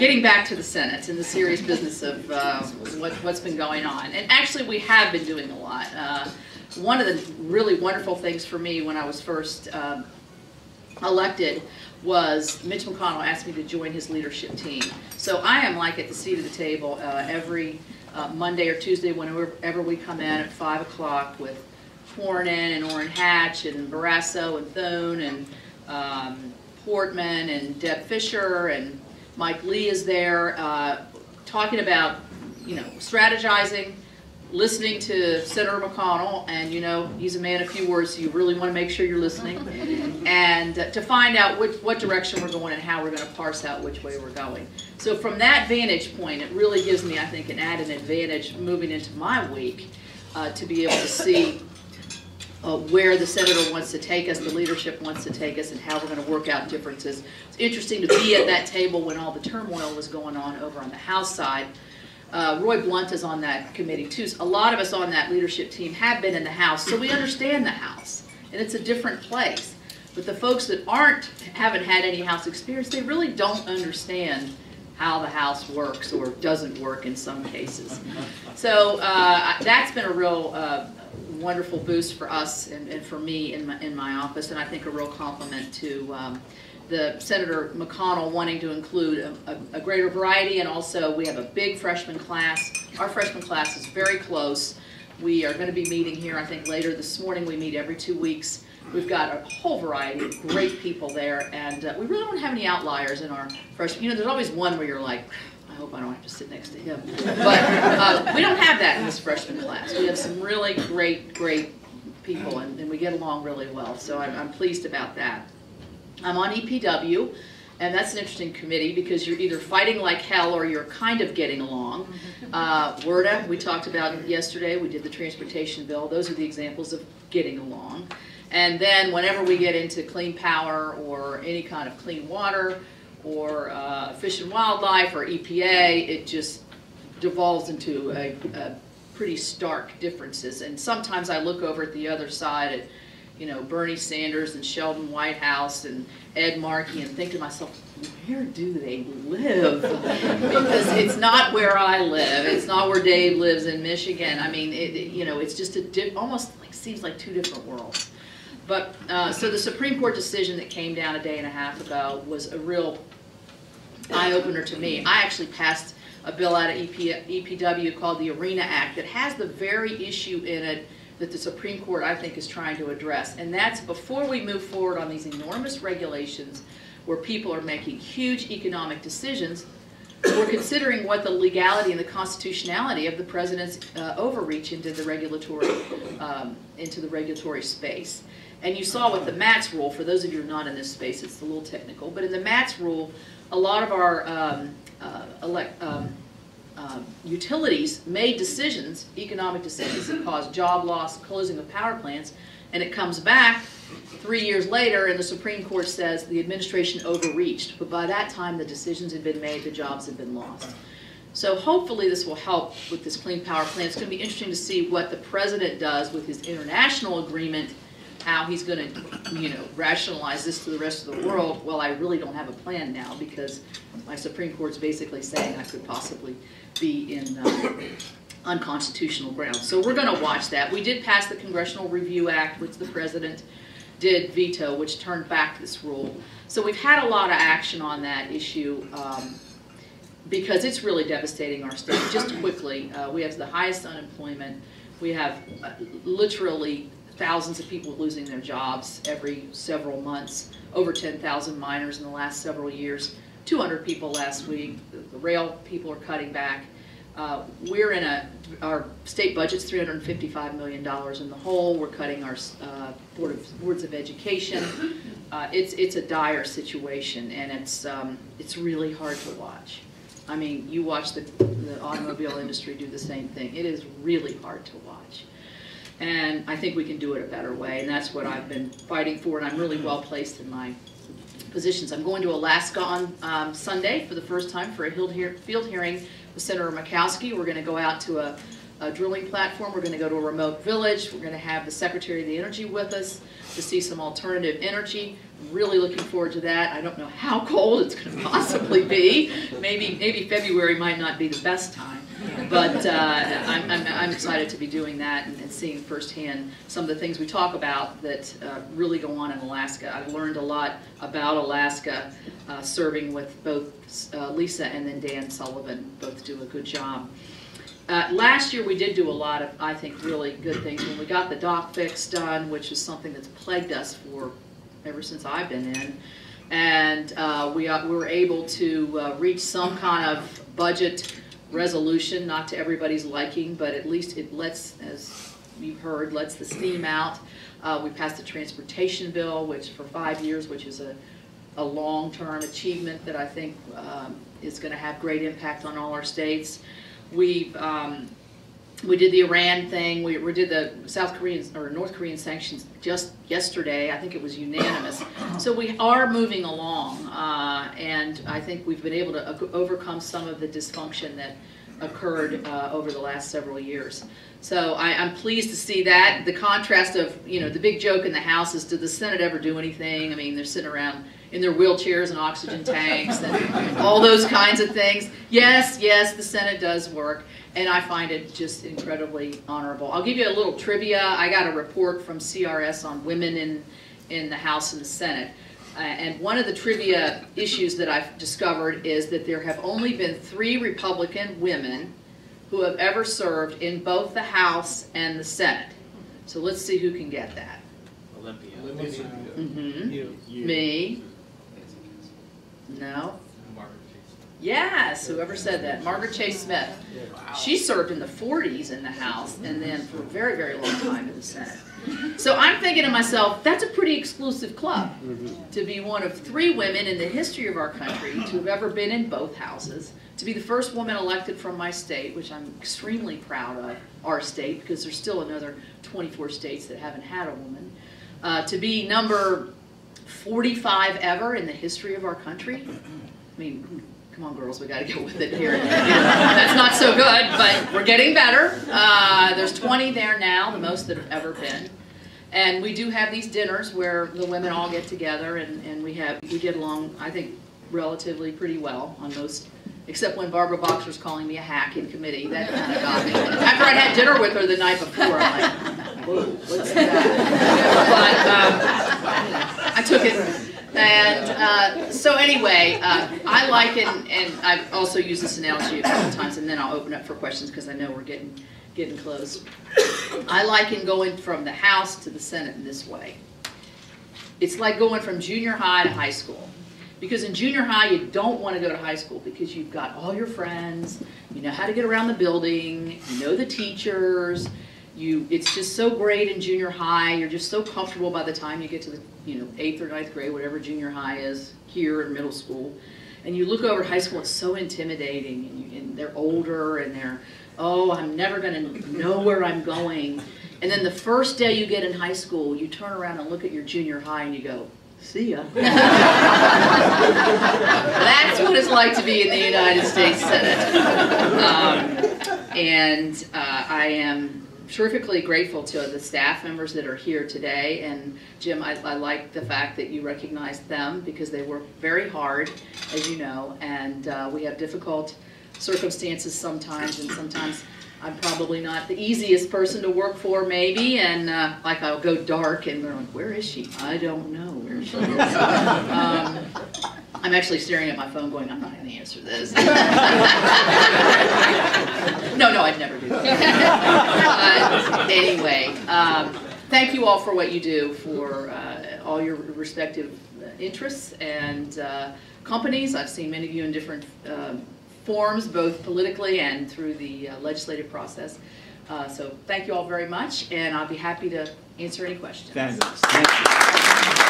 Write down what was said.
getting back to the Senate and the serious business of uh, what, what's been going on. And actually, we have been doing a lot. Uh, one of the really wonderful things for me when I was first um, elected was Mitch McConnell asked me to join his leadership team. So I am like at the seat of the table uh, every uh, Monday or Tuesday whenever we come in at 5 o'clock with Cornyn and Orrin Hatch and Barrasso and Thune and um, Portman and Deb Fischer and Mike Lee is there uh, talking about, you know, strategizing, listening to Senator McConnell, and you know, he's a man of few words, so you really want to make sure you're listening, and uh, to find out which, what direction we're going and how we're going to parse out which way we're going. So from that vantage point, it really gives me, I think, an added advantage moving into my week uh, to be able to see uh, where the senator wants to take us, the leadership wants to take us, and how we're going to work out differences. It's interesting to be at that table when all the turmoil was going on over on the House side. Uh, Roy Blunt is on that committee too. A lot of us on that leadership team have been in the House, so we understand the House, and it's a different place. But the folks that aren't, haven't had any House experience, they really don't understand how the House works or doesn't work in some cases. So uh, that's been a real uh, wonderful boost for us and, and, for me in my, in my office, and I think a real compliment to um, the Senator McConnell wanting to include a, a, a, greater variety, and also we have a big freshman class. Our freshman class is very close. We are going to be meeting here, I think, later this morning. We meet every two weeks. We've got a whole variety of great people there, and uh, we really don't have any outliers in our freshman. You know, there's always one where you're like, hope I don't have to sit next to him. But uh, we don't have that in this freshman class. We have some really great, great people, and, and we get along really well. So I'm, I'm pleased about that. I'm on EPW, and that's an interesting committee because you're either fighting like hell or you're kind of getting along. Uh, WRDA, we talked about yesterday, we did the transportation bill. Those are the examples of getting along. And then whenever we get into clean power or any kind of clean water or uh, fish and wildlife or EPA, it just devolves into a, a pretty stark differences. And sometimes I look over at the other side at, you know, Bernie Sanders and Sheldon Whitehouse and Ed Markey and think to myself, where do they live? because it's not where I live. It's not where Dave lives in Michigan. I mean, it, you know, it's just a almost like seems like two different worlds. But uh, so the Supreme Court decision that came down a day and a half ago was a real eye opener to me. I actually passed a bill out of EP, EPW called the ARENA Act that has the very issue in it that the Supreme Court, I think, is trying to address. And that's before we move forward on these enormous regulations where people are making huge economic decisions, we're considering what the legality and the constitutionality of the president's uh, overreach into the regulatory um, into the regulatory space. And you saw with the MATS rule, for those of you who are not in this space, it's a little technical, but in the MATS rule, a lot of our um, uh, elect, um, uh, utilities made decisions, economic decisions that caused job loss, closing of power plants, and it comes back three years later and the Supreme Court says the administration overreached. But by that time, the decisions had been made, the jobs had been lost. So hopefully this will help with this clean power plan. It's going to be interesting to see what the president does with his international agreement how he's going to, you know, rationalize this to the rest of the world, well, I really don't have a plan now because my Supreme Court's basically saying I could possibly be in uh, unconstitutional grounds. So we're going to watch that. We did pass the Congressional Review Act, which the president did veto, which turned back this rule. So we've had a lot of action on that issue um, because it's really devastating our state. Just quickly, uh, we have the highest unemployment. We have uh, literally thousands of people losing their jobs every several months, over 10,000 miners in the last several years, 200 people last week, the rail people are cutting back. Uh, we're in a, our state budget's $355 million in the hole. We're cutting our uh, Board of, Boards of Education. Uh, it's, it's a dire situation and it's, um, it's really hard to watch. I mean, you watch the, the automobile industry do the same thing. It is really hard to watch. And I think we can do it a better way, and that's what I've been fighting for, and I'm really well placed in my positions. I'm going to Alaska on um, Sunday for the first time for a field hearing Senator Murkowski. We're going to go out to a, uh, drilling platform. We're going to go to a remote village. We're going to have the Secretary of the Energy with us to see some alternative energy. Really looking forward to that. I don't know how cold it's going to possibly be. Maybe maybe February might not be the best time, but uh, I'm, I'm, I'm excited to be doing that and, and seeing firsthand some of the things we talk about that uh, really go on in Alaska. I've learned a lot about Alaska uh, serving with both uh, Lisa and then Dan Sullivan. Both do a good job. Uh, last year, we did do a lot of, I think, really good things. When we got the doc fix done, which is something that's plagued us for ever since I've been in, and uh, we, we were able to reach some kind of budget resolution, not to everybody's liking, but at least it lets, as you've heard, lets the steam out. Uh, we passed a transportation bill, which for five years, which is a, a long-term achievement that I think um, is going to have great impact on all our states. We um, we did the Iran thing. We, we did the South Korean or North Korean sanctions just yesterday. I think it was unanimous. So we are moving along, uh, and I think we've been able to overcome some of the dysfunction that occurred uh, over the last several years. So I, am pleased to see that. The contrast of, you know, the big joke in the House is, did the Senate ever do anything? I mean, they're sitting around in their wheelchairs and oxygen tanks and all those kinds of things. Yes, yes, the Senate does work, and I find it just incredibly honorable. I'll give you a little trivia. I got a report from CRS on women in, in the House and the Senate. Uh, and one of the trivia issues that I've discovered is that there have only been three Republican women who have ever served in both the House and the Senate. So let's see who can get that. Olympia. Olympia. Mm-hmm. You. Me? No? Yes, whoever said that. Margaret Chase Smith. She served in the 40s in the House and then for a very, very long time in the Senate. So I'm thinking to myself, that's a pretty exclusive club to be one of three women in the history of our country to have ever been in both houses, to be the first woman elected from my state, which I'm extremely proud of, our state, because there's still another 24 states that haven't had a woman, uh, to be number 45 ever in the history of our country. I mean, come on, girls, we got to get with it here. That's not so good, but we're getting better. Uh, there's 20 there now, the most that have ever been. And we do have these dinners where the women all get together, and, and we have we get along, I think, relatively pretty well on most, except when Barbara Boxer's calling me a hack in committee. That kind of got me. After I'd had dinner with her the night before, I'm like, whoa, what's that? But um, I took it and uh, so anyway, uh, I like it, and I've also used this analogy a couple times, and then I'll open up for questions because I know we're getting getting close. I like in going from the House to the Senate in this way. It's like going from junior high to high school. Because in junior high, you don't want to go to high school because you've got all your friends, you know how to get around the building, you know the teachers, you it's just so great in junior high you're just so comfortable by the time you get to the you know eighth or ninth grade whatever junior high is here in middle school. And you look over high school it's so intimidating and, you, and they're older and they're oh i'm never going to know where i'm going. And then the first day you get in high school you turn around and look at your junior high and you go see ya. That's what it's like to be in the united states senate. Um, and uh, i am terrifically grateful to the staff members that are here today. And Jim, I, I, like the fact that you recognized them because they work very hard, as you know, and uh, we have difficult circumstances sometimes, and sometimes I'm probably not the easiest person to work for, maybe, and uh, like I'll go dark and they're like, where is she? I don't know where she is. um, I'm actually staring at my phone going, I'm not going to answer this. no, no, I'd never do that. uh, anyway, um, thank you all for what you do for uh, all your respective interests and uh, companies. I've seen many of you in different um, forms, both politically and through the uh, legislative process. Uh, so thank you all very much, and I'll be happy to answer any questions. Thank you.